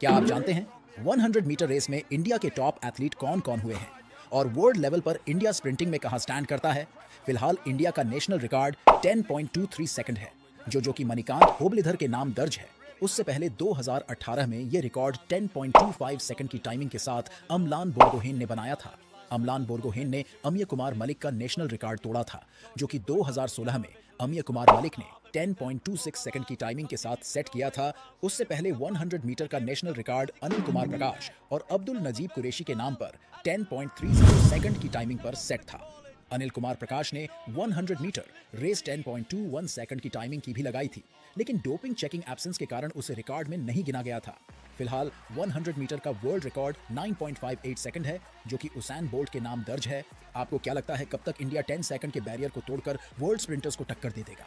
क्या आप जानते हैं 100 मीटर रेस में इंडिया के टॉप एथलीट कौन कौन हुए हैं? और वर्ल्ड लेवल पर इंडिया स्प्रिंटिंग में कहाँ स्टैंड करता है? फ़िलहाल इंडिया का नेशनल रिकॉर्ड 10.23 सेकंड है, जो जो कि मणिकांत होबलीधर के नाम दर्ज है। उससे पहले 2018 में यह रिकॉर्ड 10.25 सेकंड की टाइमिंग के साथ अमलान बोरगोहेन ने बनाया था। अमलान बोरगोहेन ने अमिय कुमार मलिक का नेशनल रिकॉर्ड तोड़ा था, जो कि 2016 में अमिय कुमार मलिक ने 10.26 सेकंड की टाइमिंग के साथ सेट किया था। उससे पहले 100 मीटर का नेशनल रिकॉर्ड अनिल कुमार प्रकाश और अब्दुल नजीब कुरेशी के नाम पर 10.30 सेकंड की टाइमिंग पर सेट था। अनिल कुमार प्रकाश ने 100 मीटर रेस 10.21 सेकंड की टाइमिंग की भी लगाई थी, लेकिन डोपिंग चेकिंग एब्सेंस के कारण उसे रिकॉर्ड में नहीं गिना गया था। फ़िलहाल 100 मीटर का वर्ल्ड रिकॉर्ड 9.58 सेकंड है, जो कि उसैन बोल्ट के नाम दर्ज है। आपको क्या लगता है कब तक इंडिया 10 सेकंड के बैरियर को तोड़कर वर्ल्ड स्प्रिंटर्स को टक्कर दे देगा?